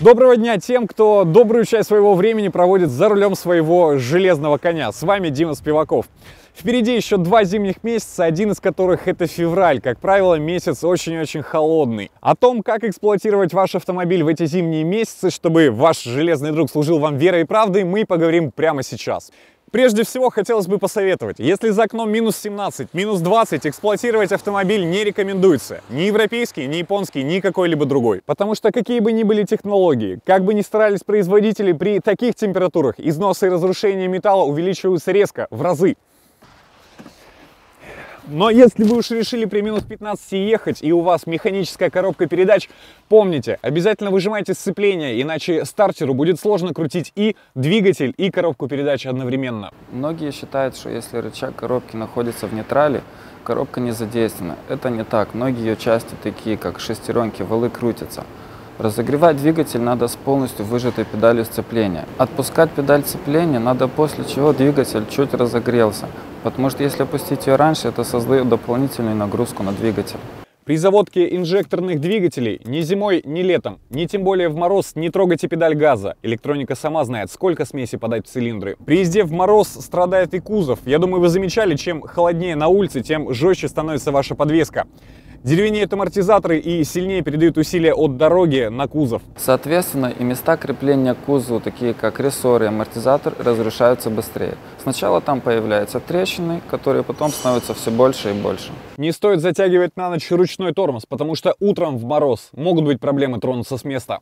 Доброго дня тем, кто добрую часть своего времени проводит за рулем своего железного коня. С вами Дима Спиваков. Впереди еще два зимних месяца, один из которых это февраль, как правило, месяц очень-очень холодный. О том, как эксплуатировать ваш автомобиль в эти зимние месяцы, чтобы ваш железный друг служил вам верой и правдой, мы поговорим прямо сейчас. Прежде всего, хотелось бы посоветовать, если за окном минус 17, минус 20, эксплуатировать автомобиль не рекомендуется. Ни европейский, ни японский, ни какой-либо другой. Потому что какие бы ни были технологии, как бы ни старались производители, при таких температурах износы и разрушения металла увеличиваются резко, в разы. Но если вы уж решили при минус 15 ехать и у вас механическая коробка передач, помните, обязательно выжимайте сцепление, иначе стартеру будет сложно крутить и двигатель, и коробку передач одновременно. Многие считают, что если рычаг коробки находится в нейтрале, коробка не задействована. Это не так. Многие ее части, такие как шестеренки, валы, крутятся. Разогревать двигатель надо с полностью выжатой педалью сцепления. Отпускать педаль сцепления надо после чего двигатель чуть разогрелся, потому что если опустить ее раньше, это создает дополнительную нагрузку на двигатель. При заводке инжекторных двигателей ни зимой, ни летом, ни тем более в мороз не трогайте педаль газа. Электроника сама знает, сколько смеси подать в цилиндры. При езде в мороз страдает и кузов. Я думаю, вы замечали, чем холоднее на улице, тем жестче становится ваша подвеска. Деревенеют амортизаторы и сильнее передают усилия от дороги на кузов. Соответственно, и места крепления к кузову, такие как рессоры и амортизатор, разрушаются быстрее. Сначала там появляются трещины, которые потом становятся все больше и больше. Не стоит затягивать на ночь ручной тормоз, потому что утром в мороз могут быть проблемы тронуться с места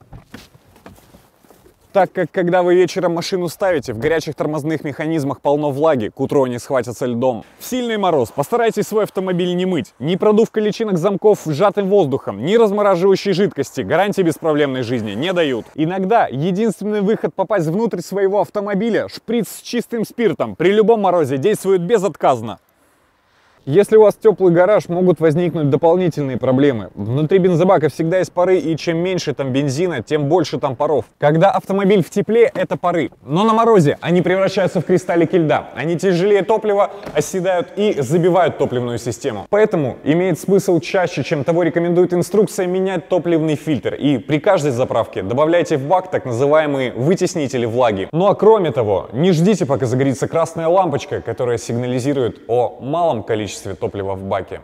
так как когда вы вечером машину ставите, в горячих тормозных механизмах полно влаги, к утру они схватятся льдом. В сильный мороз постарайтесь свой автомобиль не мыть. Ни продувка личинок замков сжатым воздухом, ни размораживающей жидкости гарантии беспроблемной жизни не дают. Иногда единственный выход попасть внутрь своего автомобиля – шприц с чистым спиртом при любом морозе действует безотказно. Если у вас теплый гараж, могут возникнуть дополнительные проблемы. Внутри бензобака всегда есть пары, и чем меньше там бензина, тем больше там паров. Когда автомобиль в тепле, это пары. Но на морозе они превращаются в кристаллики льда. Они тяжелее топлива, оседают и забивают топливную систему. Поэтому имеет смысл чаще, чем того рекомендует инструкция, менять топливный фильтр. И при каждой заправке добавляйте в бак так называемые вытеснители влаги. Ну а кроме того, не ждите, пока загорится красная лампочка, которая сигнализирует о малом количестве количестве топлива в баке.